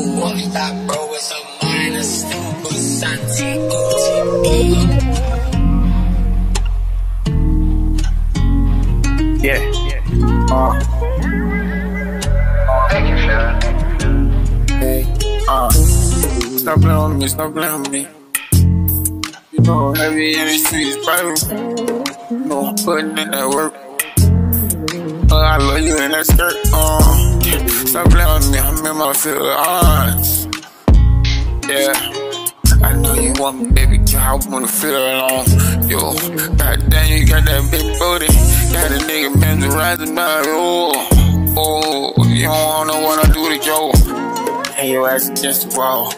stop, bro. It's a minus. Santi OTB. Yeah. Uh. Thank you, Sharon. Hey. Stop playing with me. Stop playing with me. You know, heavy in the streets, bro. Know, I'm putting in that work. Uh, I love you in that skirt. Uh. Stop playing with me. I'm in my feelings. Yeah. I know you want me, baby girl. I wanna feel alone. Yo, goddamn, you got that big booty. Got a nigga mesmerizing by oh, oh, you don't know what I do to yo. And your ass against the wall.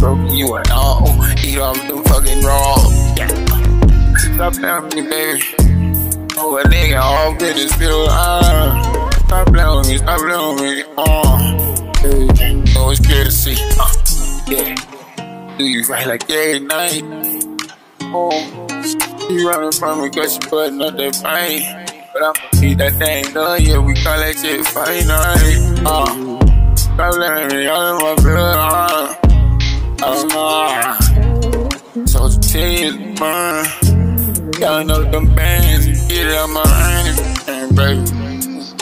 Broke you and all. Eat off the fucking raw. Yeah. Stop playing with me, baby. Oh, a nigga all business feel uh. Stop playing with me, stop playing with me. Uh. It's good to see. Uh, yeah do you right like every night. Oh, you running from me cause you putting up that pain. But I'ma keep that thing done, yeah, we call that shit fight night. Uh, stop letting me all in my blood, uh. Oh, no. So the tears burn. Counting up them bands, get it out my hands. And baby,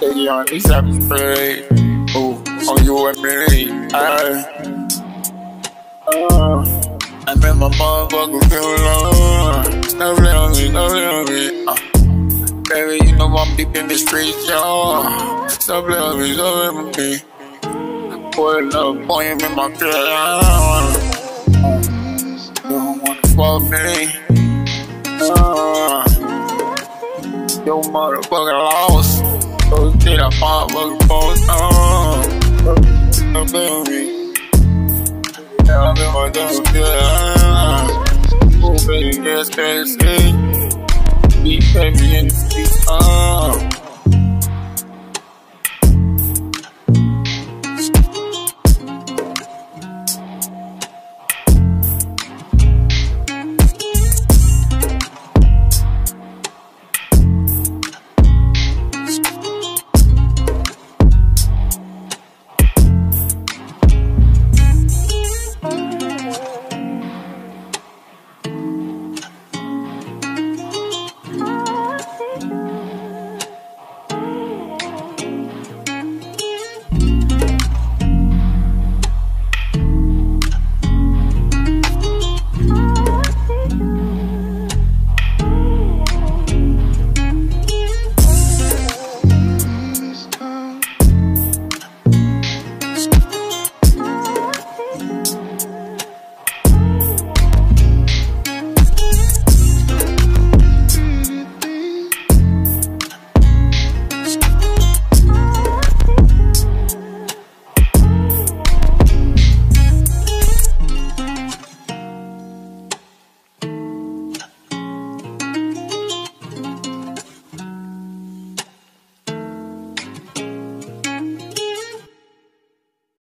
it on these happy spray. Oh, on you and me. I, uh, I bet my motherfucker feel love. Stop playing on me, stop playing on me. Uh, baby, you know I'm deep in the streets, y'all. Stop playing on me, stop playing on me. Love, boy, I'm in my blood. You don't wanna fuck me. Uh, yo, motherfucker lost. So shit, I post. Uh, stop playing on me. I'm in my dumb yeah. Oh, baby, yes, crazy. Be in the streets, uh.